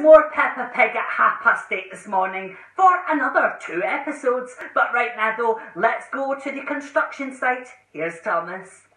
more Peppa Pig at half past eight this morning for another two episodes. But right now, though, let's go to the construction site. Here's Thomas.